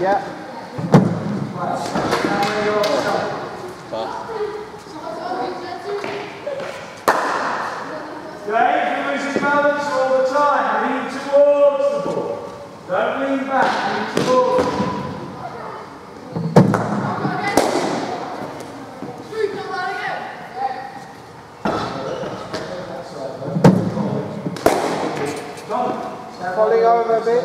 Yeah. Balance all the time. Lean towards the ball. Don't lean back, lean towards. Falling over a bit.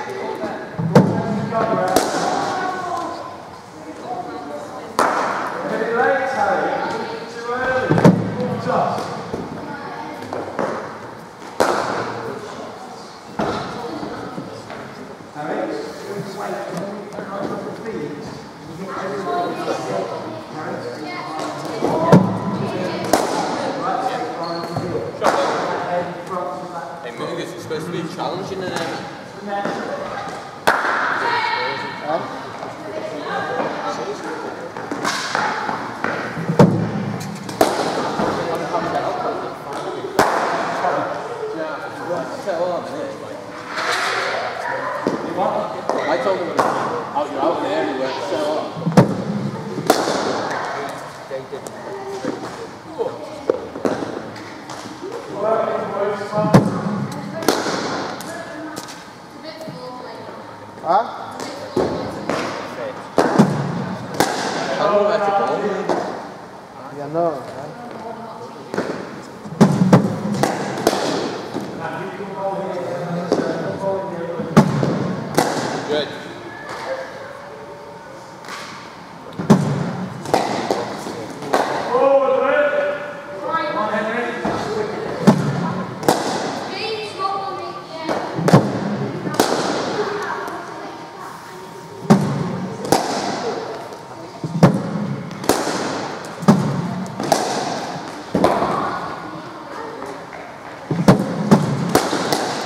supposed to be challenging and then. I told him, out, you're out there, Huh? I don't know